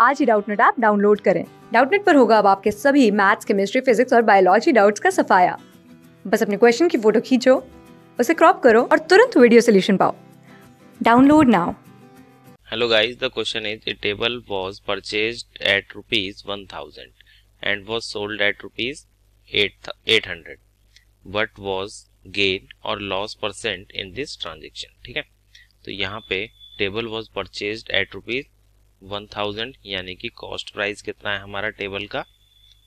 आज ही Doubtnut app download करें। डाउटनेट पर होगा अब आपके सभी मैथ्स, केमिस्ट्री, फिजिक्स और बायोलॉजी डाउट्स का सफाया। बस अपने क्वेश्चन की फ़ोटो खींचो, उसे क्रॉप करो और तुरंत वीडियो सोल्यूशन पाओ। Download now. Hello guys the question is a table was purchased at ₹1000 and was sold at ₹800 what was gain और loss percent in this transaction ठीक है? तो यहाँ पे टेबल वाज परचेज्ड एट ₹1000 1000 यानी कि कॉस्ट प्राइस कितना है हमारा टेबल का?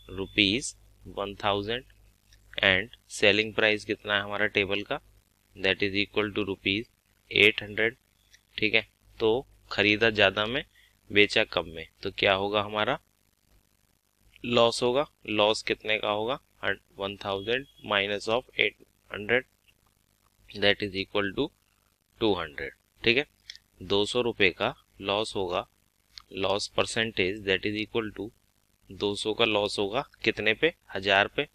रुपीज़ 1000 एंड सेलिंग प्राइस कितना है हमारा टेबल का? That is equal to rupees 800 ठीक है? तो खरीदा ज़्यादा में, बेचा कम में। तो क्या होगा हमारा? लॉस होगा। लॉस कितने का होगा? One thousand minus of eight hundred that is equal to two hundred ठीक है? दो सौ रुपये का लॉस होगा। Loss percentage that is equal to दो सौ का लॉस होगा। कितने पे? हज़ार पे।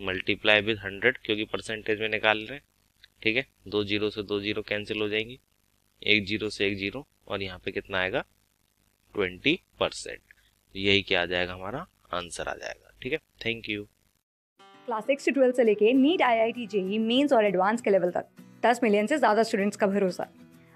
मल्टीप्लाई विद हंड्रेड क्योंकि परसेंटेज में निकाल रहे हैं। ठीक है? दो ज़ीरो से दो ज़ीरो कैंसिल हो जाएँगी। एक ज़ीरो से एक ज़ीरो, और यहाँ पे कितना आएगा? ट्वेंटी परसेंट यही क्या आ जाएगा? हमारा आंसर आ जाएगा। ठीक है? थैंक यू क्लास सिक्स से ट्वेल्थ से लेके NEET I I T JEE mains और एडवांस के लेवल तक। दस मिलियन से ज़्यादा स्टूडेंट्स का भरोसा।